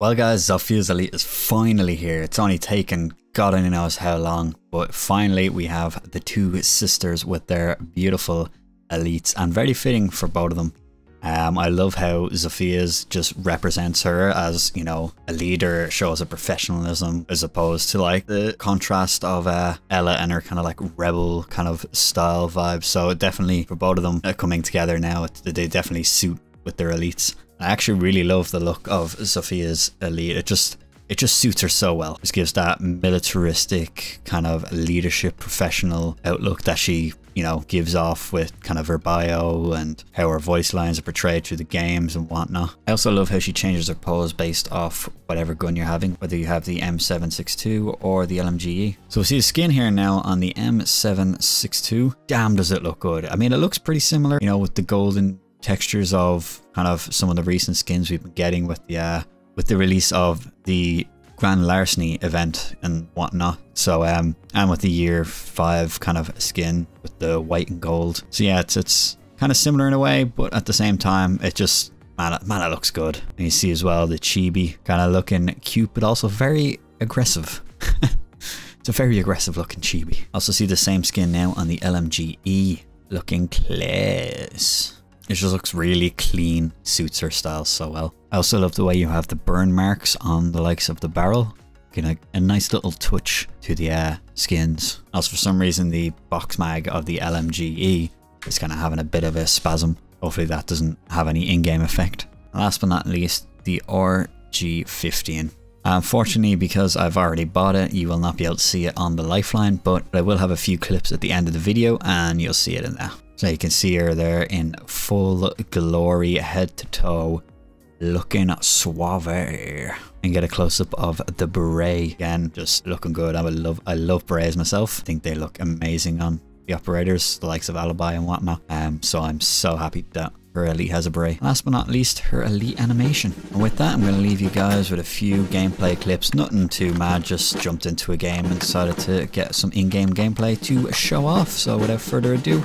Well guys, Zofia's Elite is finally here. It's only taken God only knows how long, but finally we have the two sisters with their beautiful elites and very fitting for both of them. Um, I love how Zofia's just represents her as, you know, a leader, shows a professionalism as opposed to like the contrast of uh, Ela and her kind of like rebel kind of style vibe. So definitely for both of them uh, coming together now, they definitely suit with their elites. I actually really love the look of Zofia's elite. It just it just suits her so well. Just gives that militaristic kind of leadership professional outlook that she, you know, gives off with kind of her bio and how her voice lines are portrayed through the games and whatnot. I also love how she changes her pose based off whatever gun you're having, whether you have the M762 or the LMGE. So we see the skin here now on the M762. Damn does it look good. I mean, it looks pretty similar, you know, with the golden textures of kind of some of the recent skins we've been getting with the uh, with the release of the Grand Larceny event and whatnot. So um and with the year five kind of skin with the white and gold. So yeah, it's it's kind of similar in a way, but at the same time it just man it, man it looks good. And you see as well the chibi kind of looking cute but also very aggressive. it's a very aggressive looking chibi. Also see the same skin now on the LMGE looking class. It just looks really clean, suits her style so well. I also love the way you have the burn marks on the likes of the barrel. Getting a, a nice little touch to the uh, skins. Also for some reason the box mag of the LMGE is kind of having a bit of a spasm. Hopefully that doesn't have any in-game effect. last but not least, the RG15. Unfortunately, because I've already bought it, you will not be able to see it on the lifeline, but I will have a few clips at the end of the video and you'll see it in there. So you can see her there in full glory, head to toe, looking suave. And get a close up of the beret again, just looking good. I love, I love berets myself. I think they look amazing on the operators, the likes of Alibi and whatnot. Um, so I'm so happy that her elite has a beret. Last but not least, her elite animation. And with that, I'm going to leave you guys with a few gameplay clips. Nothing too mad, just jumped into a game and decided to get some in-game gameplay to show off. So without further ado,